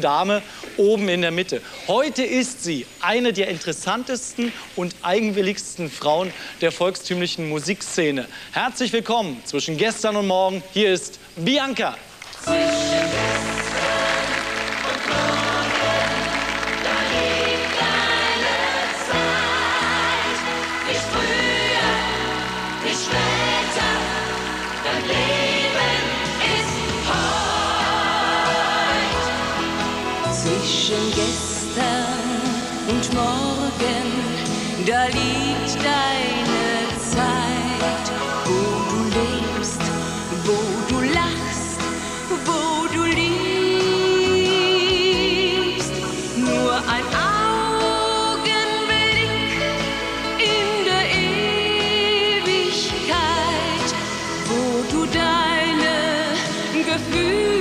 Dame oben in der Mitte. Heute ist sie eine der interessantesten und eigenwilligsten Frauen der volkstümlichen Musikszene. Herzlich willkommen zwischen gestern und morgen. Hier ist Bianca. Zwischen gestern und morgen, da liegt deine Zeit, wo du lebst, wo du lachst, wo du liebst. Nur ein Augenblick in der Ewigkeit, wo du deine Gefühle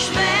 nicht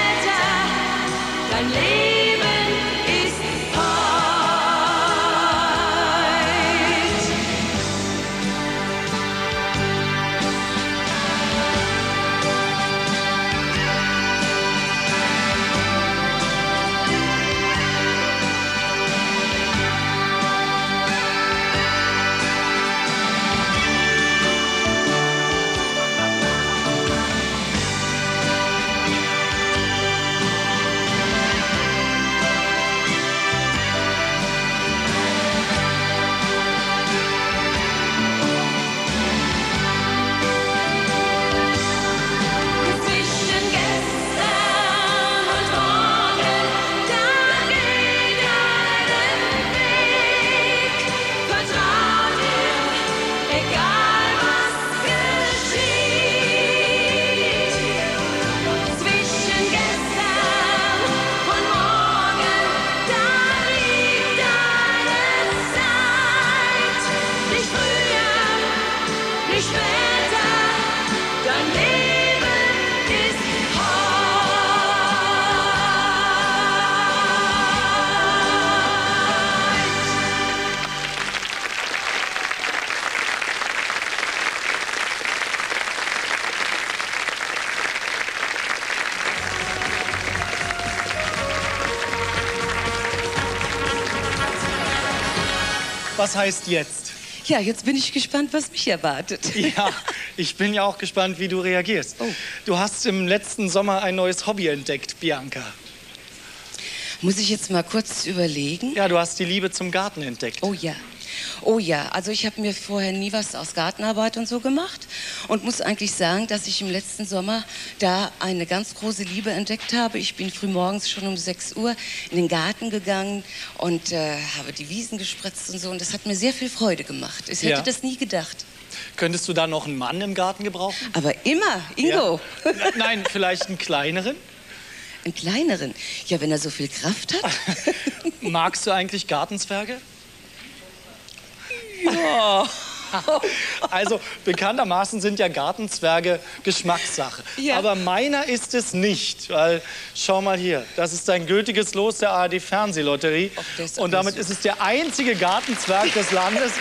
Was heißt jetzt? Ja, jetzt bin ich gespannt, was mich erwartet. Ja, ich bin ja auch gespannt, wie du reagierst. Oh. Du hast im letzten Sommer ein neues Hobby entdeckt, Bianca. Muss ich jetzt mal kurz überlegen? Ja, du hast die Liebe zum Garten entdeckt. Oh ja. Oh ja, also ich habe mir vorher nie was aus Gartenarbeit und so gemacht und muss eigentlich sagen, dass ich im letzten Sommer da eine ganz große Liebe entdeckt habe. Ich bin frühmorgens schon um 6 Uhr in den Garten gegangen und äh, habe die Wiesen gespritzt und so und das hat mir sehr viel Freude gemacht. Ich hätte Ja. das nie gedacht. Könntest du da noch einen Mann im Garten gebrauchen? Aber immer, Ingo, Ja. Nein, vielleicht einen kleineren? einen kleineren. Ja, wenn er so viel Kraft hat. Magst du eigentlich Gartenzwerge? Ja. Also bekanntermaßen sind ja Gartenzwerge Geschmackssache. Ja. Aber meiner ist es nicht, weil schau mal hier, das ist ein gültiges Los der ARD Fernsehlotterie und damit ist es der einzige Gartenzwerg des Landes,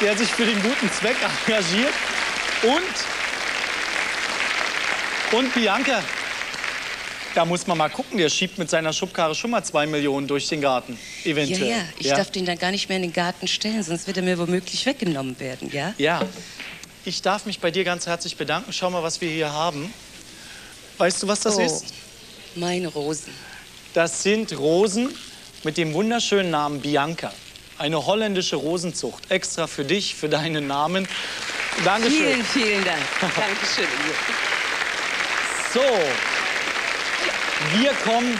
der sich für den guten Zweck engagiert. Und und Bianca, da muss man mal gucken, der schiebt mit seiner Schubkarre schon mal zwei Millionen durch den Garten, eventuell. Ja, ja. ich ja. darf den dann gar nicht mehr in den Garten stellen, sonst wird er mir womöglich weggenommen werden, ja? Ja. Ich darf mich bei dir ganz herzlich bedanken. Schau mal, was wir hier haben. Weißt du, was das oh, ist? Meine Rosen. Das sind Rosen mit dem wunderschönen Namen Bianca. Eine holländische Rosenzucht, extra für dich, für deinen Namen. Dankeschön. Vielen, vielen Dank. Dankeschön. So, wir kommen